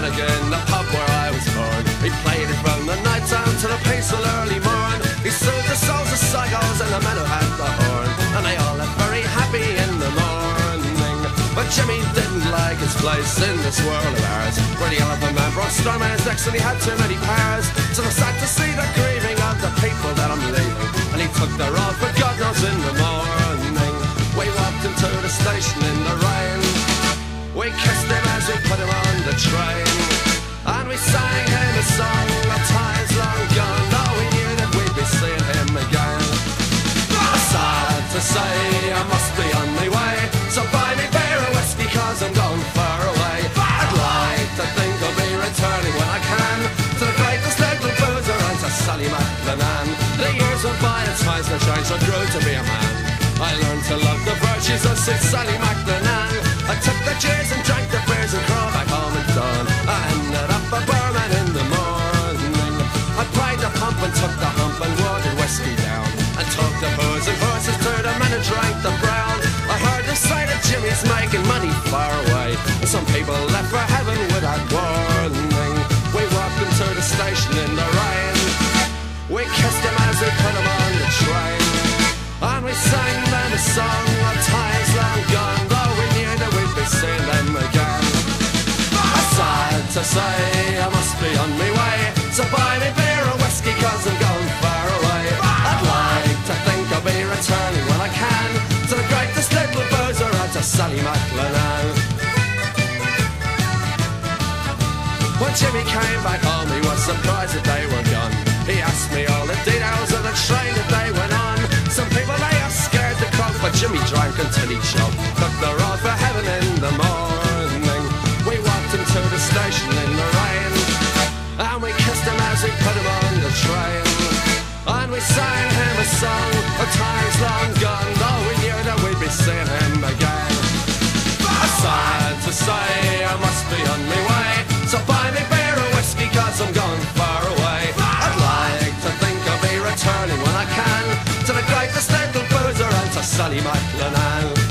Monaghan, the pub where I was born. He played it from the night time to the peaceful early morn. He soothed the souls of psychos and the men who had the horn. And they all left very happy in the morning. But Jimmy didn't like his place in this world of ours. Where the elephant man brought storm in his decks and he had too many powers. So I sad to see the grieving of the people that I'm leaving. And he took their train. And we sang him a song of times long gone. Though we knew that we'd be seeing him again. Sad to say, I must be on my way. So buy me beer and whiskey, cause I'm going far away. I'd like to think I'll be returning when I can. To the greatest little boozer and to Sally MacLennane. The years went by and times no change, I grew to be a man. I learned to love the virtues of Sally MacLennane. And took the hump and watered whiskey down. And took the booze and horses to the men and drank the brown. I heard the sight of Jimmy's making money far away. And some people left for heaven without warning. We walked into the station in the rain. We kissed him as we put him on the train. And we sang them a song of times long gone, though we knew that we'd be seeing them again. Sad to say, I must be on my way. So buy Sally MacLennane. When Jimmy came back home, he was surprised that they were gone. He asked me all the details of the train that they went on. Some people they are scared to croak, but Jimmy drank until he choked. Took the road for heaven in the morning. We walked him to the station in the I'm going far away. I'd like to think I'll be returning when I can to the greatest little boozer and to Sally MacLennane.